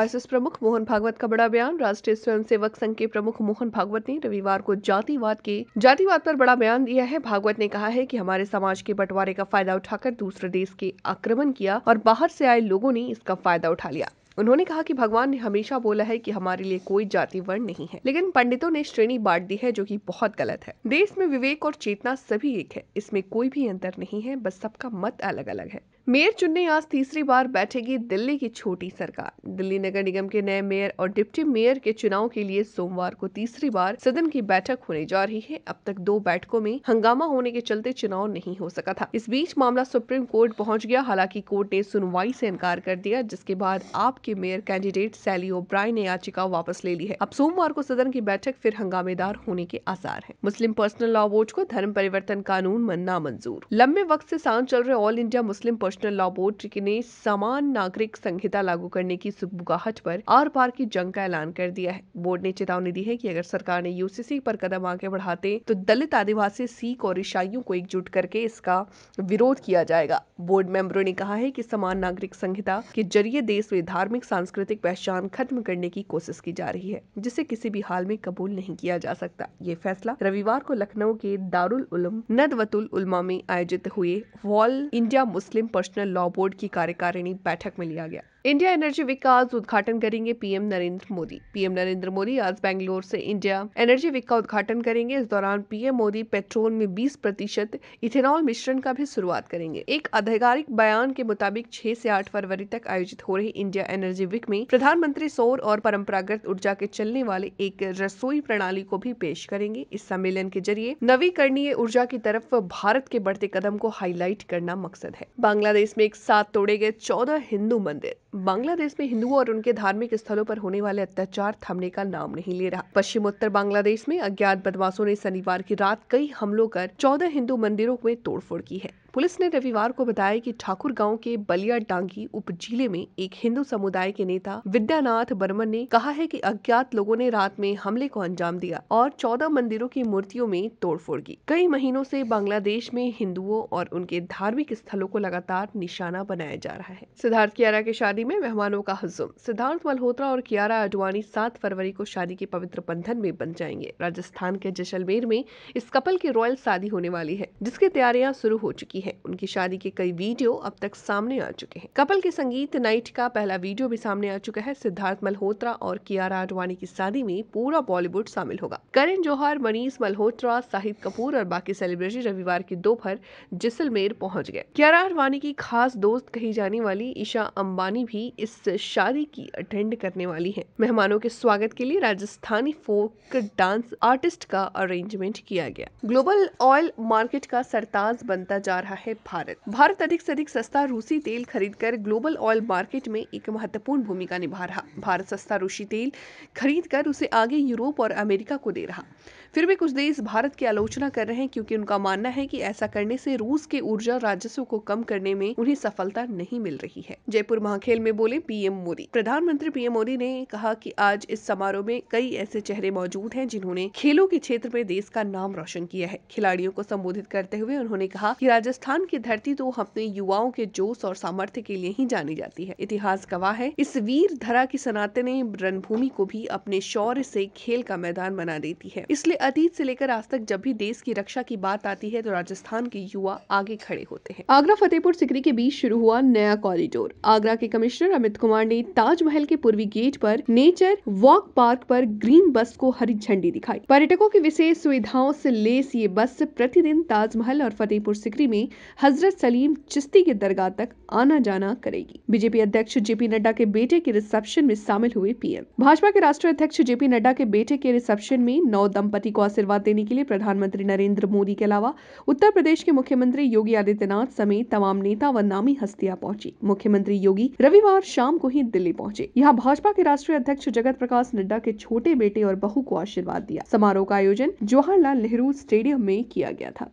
RSS प्रमुख मोहन भागवत का बड़ा बयान। राष्ट्रीय स्वयंसेवक संघ के प्रमुख मोहन भागवत ने रविवार को जातिवाद के जातिवाद पर बड़ा बयान दिया है। भागवत ने कहा है कि हमारे समाज के बंटवारे का फ़ायदा उठाकर दूसरे देश के आक्रमण किया और बाहर से आए लोगों ने इसका फ़ायदा उठा लिया। उन्होंने कहा कि भगवान ने हमेशा बोला है कि हमारे लिए कोई जाति वर्ण नहीं है, लेकिन पंडितों ने श्रेणी बांट दी है, जो कि बहुत गलत है। देश में विवेक और चेतना सभी एक है। इसमें कोई भी अंतर नहीं है, बस सबका मत अलग अलग है। मेयर चुनने आज तीसरी बार बैठेगी दिल्ली की छोटी सरकार। दिल्ली नगर निगम के नए मेयर और डिप्टी मेयर के चुनाव के लिए सोमवार को तीसरी बार सदन की बैठक होने जा रही है। अब तक दो बैठकों में हंगामा होने के चलते चुनाव नहीं हो सका था। इस बीच मामला सुप्रीम कोर्ट पहुँच गया। हालाँकि कोर्ट ने सुनवाई से इनकार कर दिया, जिसके बाद आपके मेयर कैंडिडेट सैली ओब्राय ने याचिका वापस ले ली है। अब सोमवार को सदन की बैठक फिर हंगामेदार होने के आसार है। मुस्लिम पर्सनल लॉ बोर्ड को धर्म परिवर्तन कानून मनना मंजूर। लंबे वक्त ऐसी सांस चल रहे all India Muslim personal law board ने समान नागरिक संहिता लागू करने की सुबुगाहट पर आर पार की जंग का ऐलान कर दिया है। बोर्ड ने चेतावनी दी है कि अगर सरकार ने यूसीसी पर कदम आगे बढ़ाते तो दलित आदिवासी, सिख और ईसाइयों को एकजुट करके इसका विरोध किया जाएगा। बोर्ड मेंबरों ने कहा है कि समान नागरिक संहिता के ज़रिए देश में धार्मिक, सांस्कृतिक पहचान खत्म करने की कोशिश की जा रही है, जिसे किसी भी हाल में कबूल नहीं किया जा सकता। ये फैसला रविवार को लखनऊ के दारुल उलम नदवतुल उलमा में आयोजित हुए all India Muslim personal law board की कार्यकारिणी बैठक में लिया गया। इंडिया एनर्जी वीक का आज उद्घाटन करेंगे पीएम नरेंद्र मोदी। पीएम नरेंद्र मोदी आज बेंगलोर से इंडिया एनर्जी विक का उद्घाटन करेंगे। इस दौरान पीएम मोदी पेट्रोल में 20 प्रतिशत, इथेनॉल मिश्रण का भी शुरुआत करेंगे। एक आधिकारिक बयान के मुताबिक 6 से 8 फरवरी तक आयोजित हो रही इंडिया एनर्जी विक में प्रधानमंत्री सौर और परम्परागत ऊर्जा के चलने वाले एक रसोई प्रणाली को भी पेश करेंगे। इस सम्मेलन के ज़रिए नवीकरणीय ऊर्जा की तरफ़ भारत के बढ़ते कदम को हाईलाइट करना मकसद है। बांग्लादेश में एक साथ तोड़े गए चौदह हिंदू मंदिर। बांग्लादेश में हिंदुओं और उनके धार्मिक स्थलों पर होने वाले अत्याचार थमने का नाम नहीं ले रहा। पश्चिमोत्तर बांग्लादेश में अज्ञात बदमाशों ने शनिवार की रात कई हमलों कर चौदह हिंदू मंदिरों में तोड़फोड़ की है। पुलिस ने रविवार को बताया कि ठाकुर गाँव के बलिया डांगी उप ज़िले में एक हिंदू समुदाय के नेता विद्यानाथ बर्मन ने कहा है कि अज्ञात लोगों ने रात में हमले को अंजाम दिया और चौदह मंदिरों की मूर्तियों में तोड़फोड़ की। कई महीनों से बांग्लादेश में हिंदुओं और उनके धार्मिक स्थलों को लगातार निशाना बनाया जा रहा है। सिद्धार्थ कियारा की शादी में मेहमानों का हजुम। सिद्धार्थ, मल्होत्रा और कियारा अडवाणी सात फरवरी को शादी के पवित्र बंधन में बन जाएँगे। राजस्थान के जैसलमेर में इस कपल की रॉयल शादी होने वाली है, जिसकी तैयारियाँ शुरू हो चुकी चुकी है, उनकी शादी के कई वीडियो अब तक सामने आ चुके हैं। कपल के संगीत नाइट का पहला वीडियो भी सामने आ चुका है। सिद्धार्थ मल्होत्रा और कियारा आडवाणी की शादी में पूरा बॉलीवुड शामिल होगा। करण जौहर, मनीष मल्होत्रा शाहिद कपूर और बाकी सेलिब्रिटी रविवार की दोपहर जैसलमेर पहुँच गए। कियारा आडवाणी की खास दोस्त कही जाने वाली ईशा अम्बानी भी इस शादी की अटेंड करने वाली है। मेहमानों के स्वागत के लिए राजस्थानी फोक डांस आर्टिस्ट का अरेंजमेंट किया गया। ग्लोबल ऑयल मार्केट का सरताज बनता जा रहा रहा है भारत। भारत अधिक से अधिक सस्ता रूसी तेल खरीदकर ग्लोबल ऑयल मार्केट में एक महत्वपूर्ण भूमिका निभा रहा। भारत सस्ता रूसी तेल खरीदकर उसे आगे यूरोप और अमेरिका को दे रहा। फिर भी कुछ देश भारत की आलोचना कर रहे हैं क्योंकि उनका मानना है कि ऐसा करने से रूस के ऊर्जा राजस्व को कम करने में उन्हें सफलता नहीं मिल रही है। जयपुर महाखेल में बोले पीएम मोदी। प्रधानमंत्री पीएम मोदी ने कहा कि आज इस समारोह में कई ऐसे चेहरे मौजूद हैं जिन्होंने खेलों के क्षेत्र में देश का नाम रोशन किया है। खिलाड़ियों को संबोधित करते हुए उन्होंने कहा कि राजस्थान की धरती तो अपने युवाओं के जोश और सामर्थ्य के लिए ही जानी जाती है। इतिहास गवाह है, इस वीर धरा की सनातनी रणभूमि को भी अपने शौर्य से खेल का मैदान बना देती है। इसलिए अतीत से लेकर आज तक जब भी देश की रक्षा की बात आती है तो राजस्थान के युवा आगे खड़े होते हैं। आगरा फतेहपुर सिकरी के बीच शुरू हुआ नया कॉरिडोर आगरा के कमिश्नर अमित कुमार ने ताजमहल के पूर्वी गेट पर नेचर वॉक पार्क पर ग्रीन बस को हरी झंडी दिखाई। पर्यटकों की विशेष सुविधाओं से लेस ये बस प्रतिदिन ताजमहल और फतेहपुर सिकरी में हज़रत सलीम चिश्ती की दरगाह तक आना जाना करेगी। बीजेपी अध्यक्ष जेपी नड्डा के बेटे के रिसेप्शन में शामिल हुए पीएम। भाजपा के राष्ट्रीय अध्यक्ष जेपी नड्डा के बेटे के रिसेप्शन में नौ दंपति को आशीर्वाद देने के लिए प्रधानमंत्री नरेंद्र मोदी के अलावा उत्तर प्रदेश के मुख्यमंत्री योगी आदित्यनाथ समेत तमाम नेता व नामी हस्तियाँ पहुँची। मुख्यमंत्री योगी रविवार शाम को ही दिल्ली पहुँचे। यहाँ भाजपा के राष्ट्रीय अध्यक्ष जगत प्रकाश नड्डा के छोटे बेटे और बहू को आशीर्वाद दिया। समारोह का आयोजन जवाहरलाल नेहरू स्टेडियम में किया गया था।